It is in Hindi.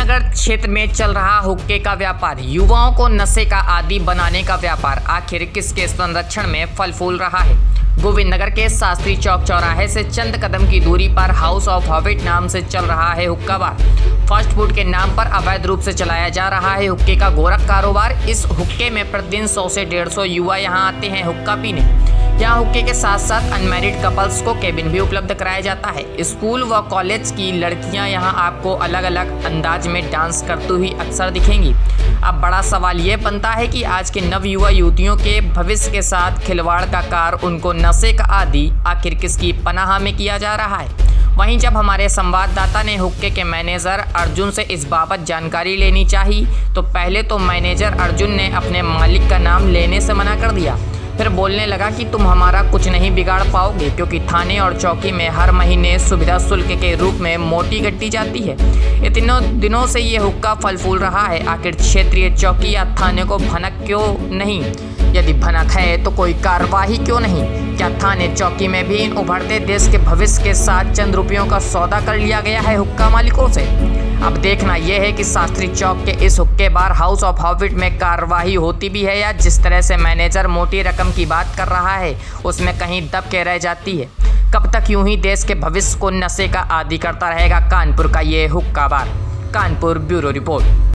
नगर क्षेत्र में चल रहा हुक्के का व्यापार। युवाओं को नशे का आदि बनाने का व्यापार। आखिर किसके संरक्षण में फल फूल रहा है? गोविंद नगर के शास्त्री चौक चौराहे से चंद कदम की दूरी पर हाउस ऑफ़ हॉबिट नाम से चल रहा है हुक्का बार। फास्ट फ़ूड के नाम पर अवैध रूप से चलाया जा रहा है हुक्के का गोरख कारोबार। इस हुक्के में प्रतिदिन 100 से 150 युवा यहाँ आते हैं हुक्का पीने। यहाँ हुक्के के साथ साथ अनमेरिड कपल्स को केबिन भी उपलब्ध कराया जाता है। स्कूल व कॉलेज की लड़कियाँ यहाँ आपको अलग अलग अंदाज में डांस करती हुई अक्सर दिखेंगी। अब बड़ा सवाल ये बनता है कि आज के नव युवा युवतियों के भविष्य के साथ खिलवाड़ का कार उनको नशे का आदि आखिर किसकी पनाह में किया जा रहा है? वहीं जब हमारे संवाददाता ने हुक्के के मैनेजर अर्जुन से इस बाबत जानकारी लेनी चाहिए तो पहले तो मैनेजर अर्जुन ने अपने मालिक का नाम लेने से मना कर दिया। फिर बोलने लगा कि तुम हमारा कुछ नहीं बिगाड़ पाओगे, क्योंकि थाने और चौकी में हर महीने सुविधा शुल्क के रूप में मोटी गट्टी जाती है। इतनों दिनों से ये हुक्का फल फूल रहा है, आखिर क्षेत्रीय चौकी या थाने को भनक क्यों नहीं? यदि भनक है तो कोई कार्रवाई क्यों नहीं? क्या थाने चौकी में भी इन उभरते देश के भविष्य के साथ चंद रुपयों का सौदा कर लिया गया है हुक्का मालिकों से? अब देखना यह है कि शास्त्री चौक के इस हुक्के बार हाउस ऑफ़ हॉबिट में कार्रवाई होती भी है या जिस तरह से मैनेजर मोटी रकम की बात कर रहा है, उसमें कहीं दब के रह जाती है। कब तक यूँ ही देश के भविष्य को नशे का आदि करता रहेगा कानपुर का ये हुक्का बार। Kanpur bureau report.